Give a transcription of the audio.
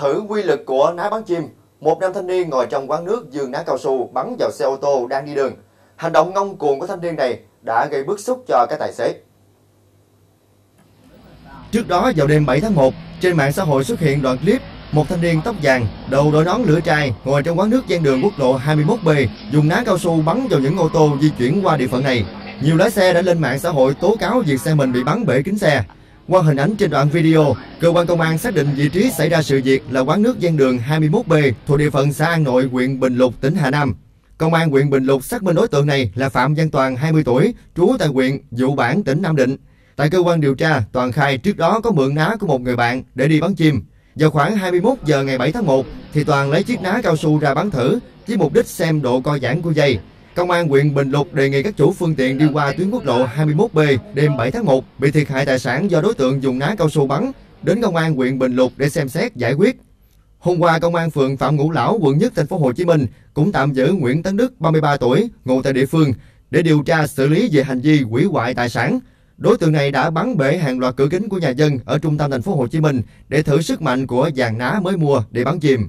Thử quy lực của ná bắn chim, một nam thanh niên ngồi trong quán nước dường ná cao su bắn vào xe ô tô đang đi đường. Hành động ngông cuồng của thanh niên này đã gây bức xúc cho các tài xế. Trước đó vào đêm 7 tháng 1, trên mạng xã hội xuất hiện đoạn clip một thanh niên tóc vàng, đầu đội nón lửa trai, ngồi trong quán nước ven đường quốc lộ 21B, dùng ná cao su bắn vào những ô tô di chuyển qua địa phận này. Nhiều lái xe đã lên mạng xã hội tố cáo việc xe mình bị bắn bể kính xe. Qua hình ảnh trên đoạn video, cơ quan công an xác định vị trí xảy ra sự việc là quán nước ven đường 21B thuộc địa phận xã An Nội, huyện Bình Lục, tỉnh Hà Nam. Công an huyện Bình Lục xác minh đối tượng này là Phạm Văn Toàn, 20 tuổi, trú tại huyện Dụ Bản, tỉnh Nam Định. Tại cơ quan điều tra, Toàn khai trước đó có mượn ná của một người bạn để đi bắn chim. Vào khoảng 21 giờ ngày 7 tháng 1 thì Toàn lấy chiếc ná cao su ra bắn thử với mục đích xem độ co giãn của dây. Công an huyện Bình Lục đề nghị các chủ phương tiện đi qua tuyến quốc lộ 21B đêm 7 tháng 1 bị thiệt hại tài sản do đối tượng dùng ná cao su bắn đến công an huyện Bình Lục để xem xét giải quyết. Hôm qua, công an phường Phạm Ngũ Lão, quận Nhất, thành phố Hồ Chí Minh cũng tạm giữ Nguyễn Tấn Đức, 33 tuổi, ngụ tại địa phương để điều tra xử lý về hành vi hủy hoại tài sản. Đối tượng này đã bắn bể hàng loạt cửa kính của nhà dân ở trung tâm thành phố Hồ Chí Minh để thử sức mạnh của dàn ná mới mua để bắn chìm.